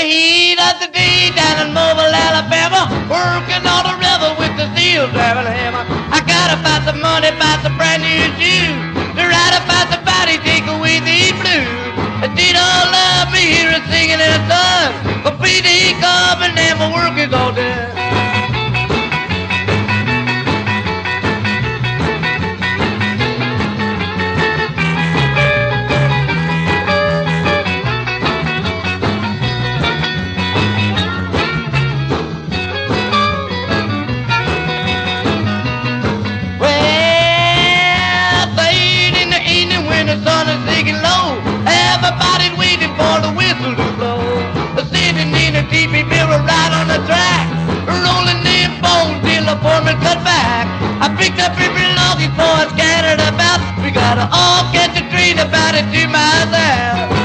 the heat of the day down in Mobile, Alabama, working on a river with the steel driving hammer. I gotta find some money, buy some brand new shoes, to ride about the body, take away the. Did all love me here and singing in a song, all catch a train about it miles out.